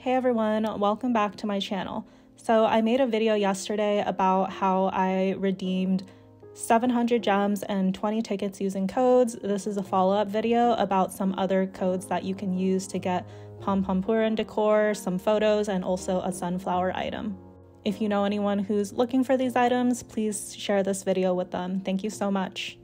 Hey everyone, welcome back to my channel. So I made a video yesterday about how I redeemed 700 gems and 20 tickets using codes. This is a follow-up video about some other codes that you can use to get Pom Pom Purin decor, some photos, and also a sunflower item. If you know anyone who's looking for these items, please share this video with them. Thank you so much.